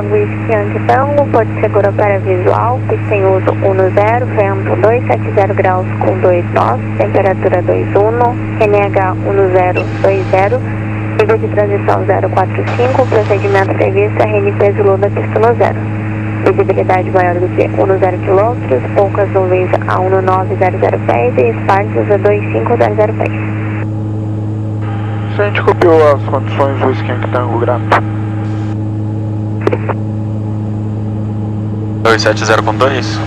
Yankee Tango, Porto Seguro para visual, pista em uso 10, vento 270 graus com 2 nós, temperatura 21, NH 1020, nível de transição 045, procedimento previsto RNP Zulu da pista 0. Visibilidade maior do que 10 km, poucas nuvens a 19000 pés e esparsos a 25000 pés. A gente copiou as condições do Skank Tango Grato. 270 com 2?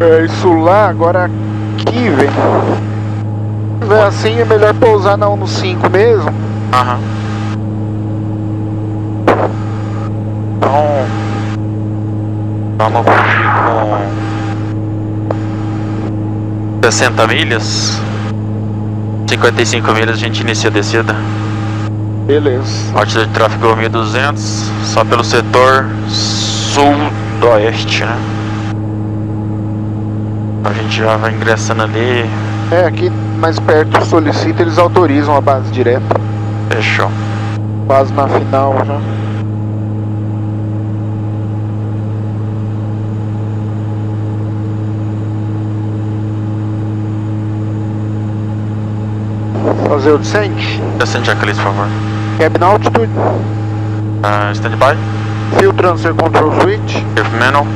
É isso lá, agora aqui, velho. Se tiver assim, é melhor pousar na 1 mesmo. Aham. Então. Vamos com. 60 milhas. 55 milhas a gente inicia a descida. Beleza. Altitude de tráfego 1200, só pelo setor sul-oeste, né? A gente já vai ingressando ali. É, aqui mais perto solicita, eles autorizam a base direta. Fechou. Quase na final já. Fazer o descente. Descende checklist, por favor. Cabin altitude. Uh, standby. Fuel transfer control switch. Give manual.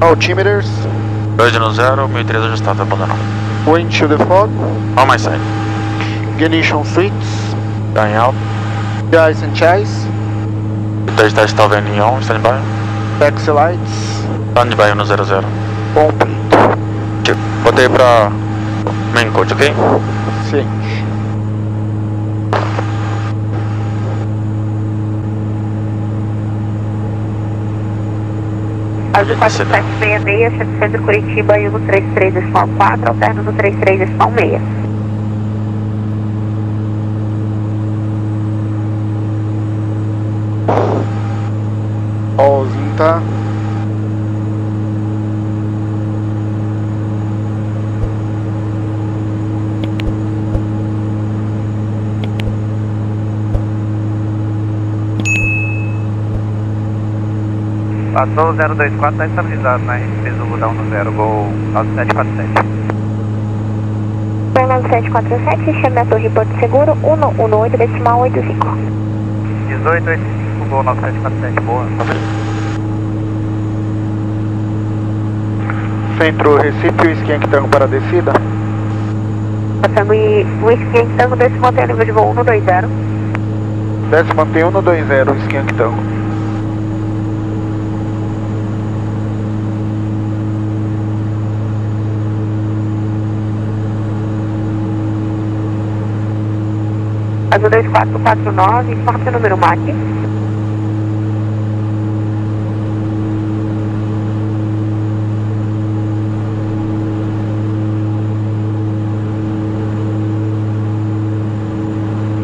Altimeters. 2 no 0, 1013 ajustado, abandonou. Windshield fog. On my side. Ignition switches. Dying out. Guys and chais. Teste teste está vendo em on, standby. Taxi lights. Standby no 00. Complete. Tipo, botei pra main code, ok? Sim. Azul 4766, centro Curitiba e no 33 decimal 4, alterno no 33 decimal 6. Olzinho tá. Passou o 024, tá estabilizado na RP Zulu da 10, gol 9747. Gol 9747, chame a Torre Porto Seguro, 118 decimal 85. 1885, gol 9747, boa. Centro Recife e o Skank Tango para a descida. Passando e o Skank Tango desse mantém o nível de voo 120. Desce mantém 120 o Skank Tango. 2449, informe o número MAC.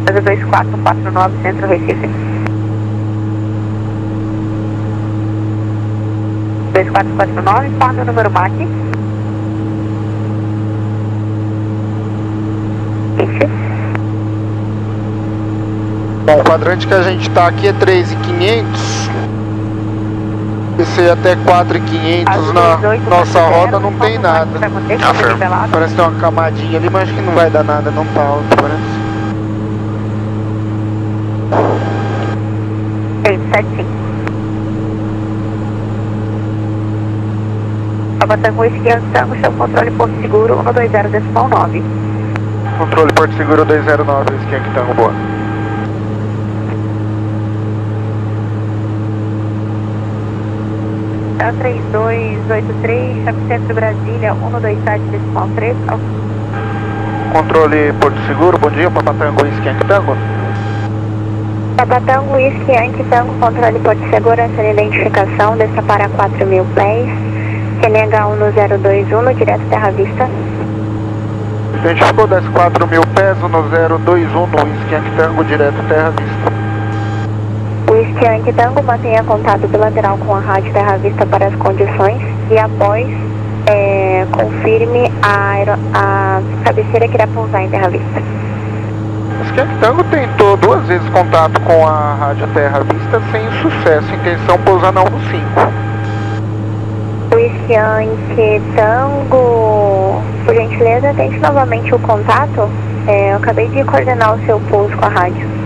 Azul 2449, Centro Recife. 2449, informe o número MAC. Isso. Bom, o quadrante que a gente tá aqui é 3,500. Esse até 4,500 na nossa roda não tem nada. Firme. Parece que tem uma camadinha ali, mas acho que não vai dar nada, não tá alto, parece. 75. Abatango esquerdo, Tango, seu controle Porto Seguro, 120 decimal 9. Controle Porto Seguro 209, Skank Tango, boa. É 3283, chave centro Brasília, 127 decimal 3. Controle Porto Seguro, bom dia, Papatango e Skank Tango. Abatango Whisky Yankee Tango, controle Porto Seguro, essa identificação, desça para 4 mil pés. CNH 1021, direto Terra Vista. Identificou das 4 mil pés no 021 no Skank Tango, direto Terra Vista. Yankee Tango, mantenha contato bilateral com a rádio Terra Vista para as condições e após é, confirme a, aero, a cabeceira que irá pousar em Terra Vista. Skank Tango tentou duas vezes contato com a Rádio Terra Vista sem sucesso, intenção pousar na 15. Skank Tango, por gentileza, tente novamente o contato. É, eu acabei de coordenar o seu pouso com a rádio.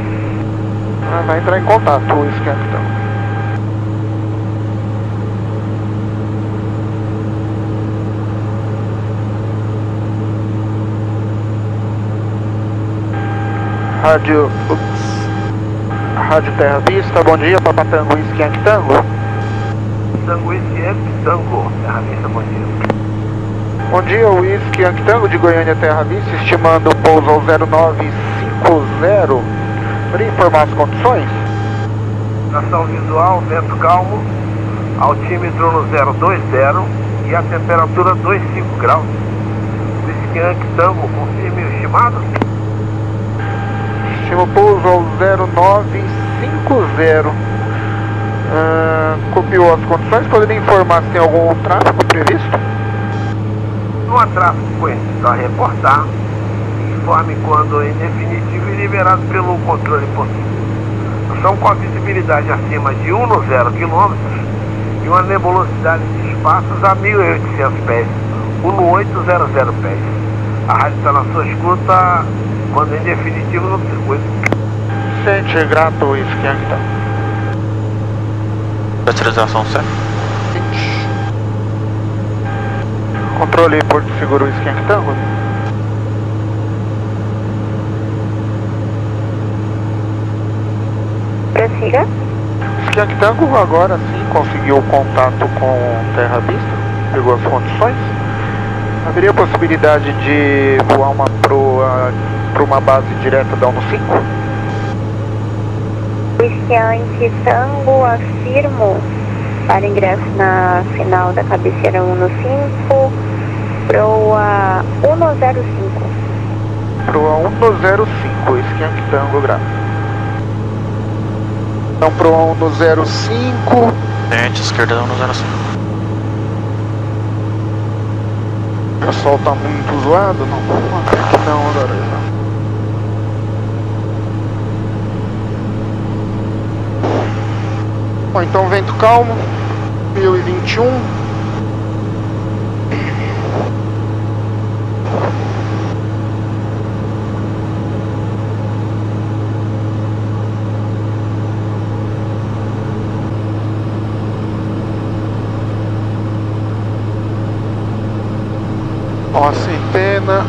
Ah, vai entrar em contato o Skank Tango. Rádio. Rádio Terra Vista, bom dia, Papatango Whisky Tango. Tango Whisky Tango, Terra Vista, bom dia. Bom dia, Whisky Tango de Goiânia Terra Vista, estimando o pouso ao 0950. Poderia informar as condições? Tração visual, vento calmo, altímetro no 020 e a temperatura 25 graus. Whisky Tango, confirme o estimado? Estimo pouso ao 0950. Uh, copiou as condições, poderia informar se tem algum tráfego previsto? Não há tráfego conhecido a reportar. Informe quando em definitivo e liberado pelo controle possível. São com a visibilidade acima de 1 no 0 km e uma nebulosidade de espaços a 1.800 pés, 1800 pés. A rádio está na sua escuta quando em definitivo no circuito. Sente grato o esquenta. Autorização certa. Controle Porto Seguro esquentando. Prossiga. Tango agora sim conseguiu contato com Terra Vista, pegou as condições. Haveria possibilidade de voar uma proa para uma base direta da 15? Iniciante Tango, afirmo para ingresso na final da cabeceira 15, proa 105. Proa 105, Skank Tango, graças. Então, proa 105. Tente, esquerda 105. O sol tá muito zoado, não? Não, agora não. Bom, então vento calmo, 1021. Ó, centena.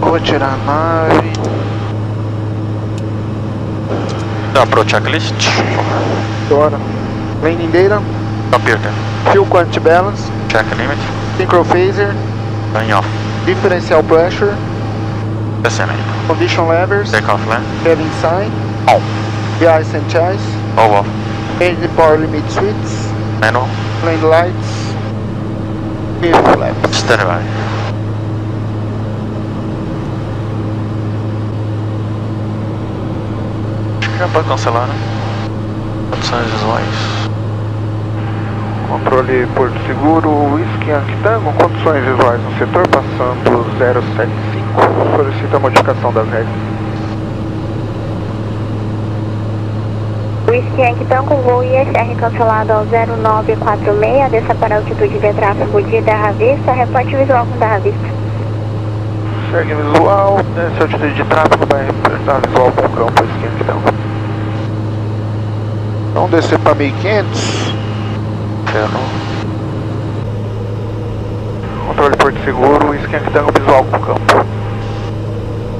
Vou tirar a nave. Dá pro checklist. Bora. Landing data. Computer. Fuel quantity balance. Check limit. Synchro phaser. Turn off. Differential pressure. Descendo aí. Condition levers. Take off land. Cabin sign. On. De-ice and chase. All off. Engine power limit switch. Manual. Lane lights. Flaps. Standby. Acho que já pode cancelar, né? Condições visuais. Controle Porto Seguro, Whisky Tango, condições visuais no setor passando 075, solicita a modificação das regras. Whisky Yankee Tango, voo ISR cancelado ao 0946, desça para altitude de tráfego de Terra Vista, reporte visual com Terra Vista. Segue visual, desce altitude de tráfego, vai representar visual com o campo Whisky Yankee Tango. Vamos descer para 1500. Ferro. Controle Porto Seguro, Skank Tango visual com o campo.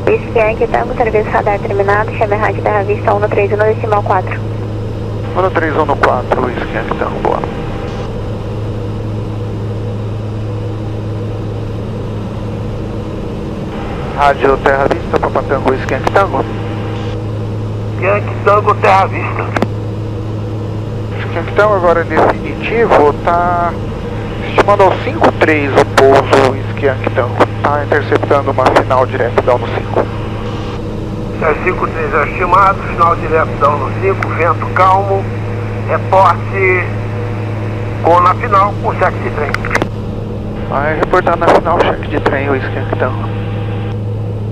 Whisky Yankee Tango, serviço radar terminado, chame a rádio Terra Vista 131 decimal 4. 1314, Skank Tango, boa. Rádio Terra Vista, Papatango, Skank Tango. Skank Tango, Terra Vista. Skank Tango agora definitivo, tá estimando ao 5-3 o pouso Skank Tango. Tá interceptando uma final direta da 15. É 53 é estimado, final direto da 15, vento calmo, reporte com na final com cheque de trem. Vai reportar na final cheque de trem o Tango.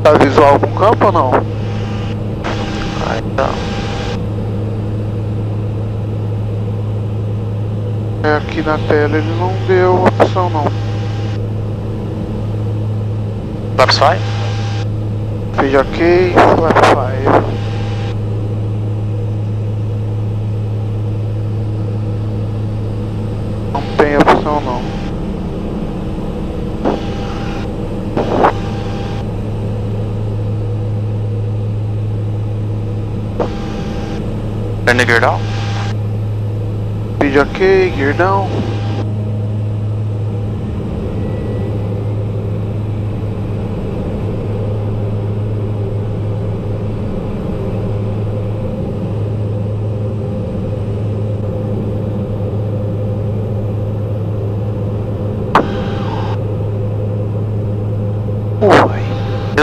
Tá visual com campo ou não? Ah, então. É, aqui na tela ele não deu opção não. Flaps 5? Fiz ok, flap 5. Não tem opção não. Turn the gear down. Ok, gear down.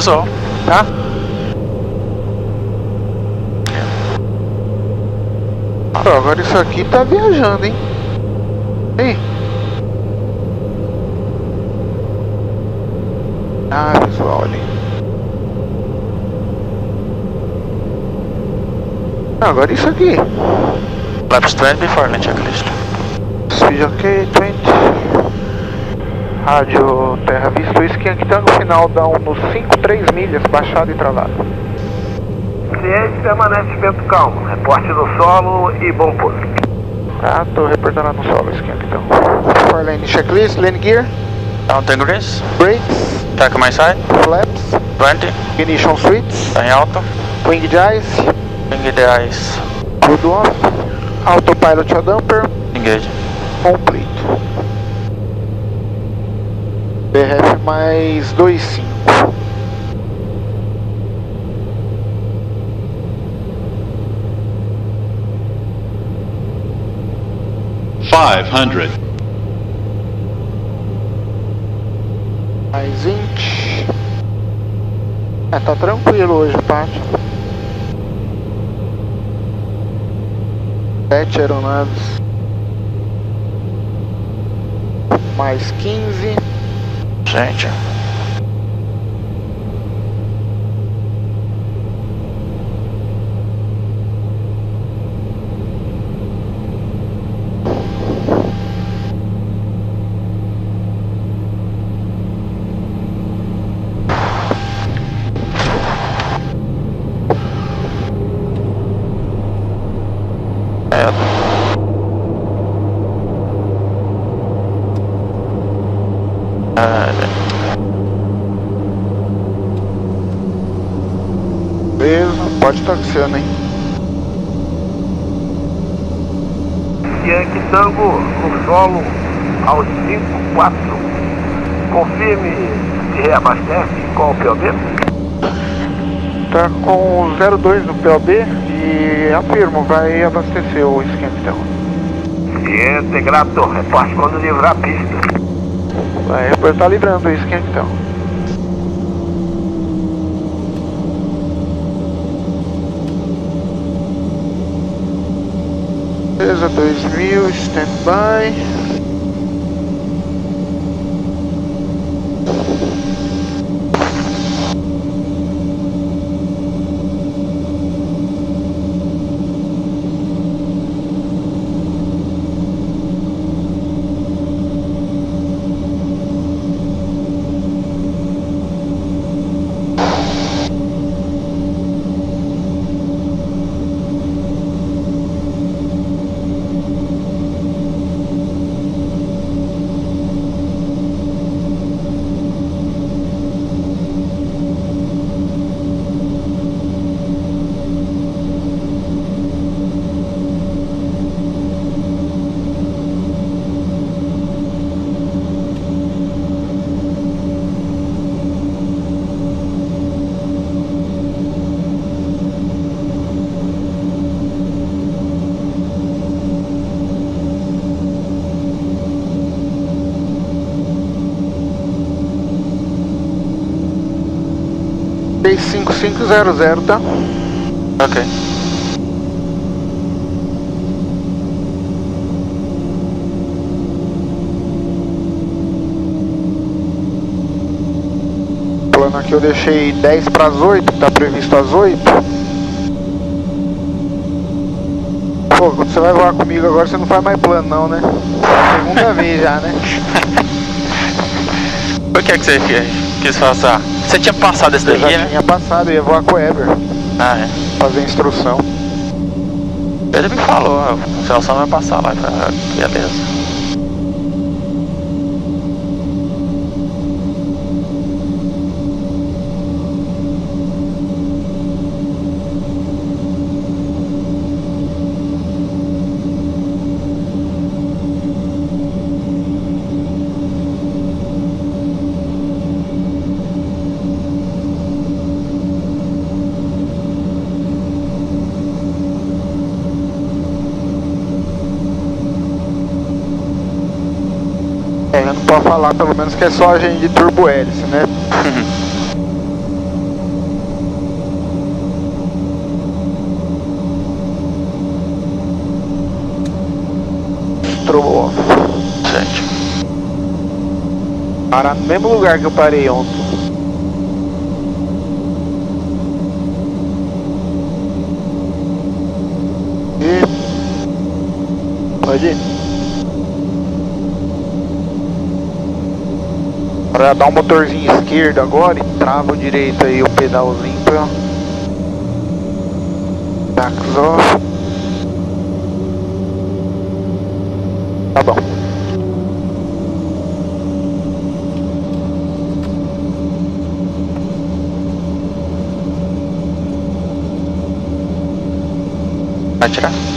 Visual. Tá? Pô, agora isso aqui tá viajando, hein? Ei. Ah, ali. Ah, agora isso aqui. Flaps 20 before na checklist. Speed ok, 20. Rádio Terra Vista, o skin aqui tá no final da 1 nos 5, 3 milhas, baixado e travado. Ciente, permanece vento calmo. Reporte no solo e bom pouso. Tá, tô reportando no solo o skin então. For lane checklist, lane gear, Down 10 degrees. brakes, Check my side. flaps, 20. ignition switch, Tá em alto. wing ice, Wing the eyes. tudo off, autopilot a damper, Engage. complete. BRF mais 25. Five hundred. Mais 20. É, tá tranquilo hoje, Pátio. Sete aeronaves. Mais 15. Gente. É. É, Beleza, sendo, hein? Yankee Tango no solo aos 5-4. Confirme se reabastece com o POB. Tá com 02 no POB e afirmo, vai abastecer o esquema então. Ciente, grato. Reporte quando livrar a pista. Vai reportar livrando o esquema então. Beleza, 2000, stand by. 800, tá? Ok. Plano aqui eu deixei 10 para as 8, tá previsto às 8. Pô, quando você vai voar comigo agora, você não faz mais plano não, né? Segunda vez já, né? o que é que você quis passar? Você tinha passado esse Eu daqui, né? tinha passado, eu ia voar com o Ever, Ah, é. fazer instrução. Ele me falou, o Celso vai passar lá. Eu beleza. É, eu não posso falar pelo menos que é só a gente de turbo hélice, né? Off. Gente. Parar no mesmo lugar que eu parei ontem. E... Pode ir. Pra dar um motorzinho esquerdo agora e trava o direito aí o pedalzinho pra... Tacos off. Tá bom. Vai tirar?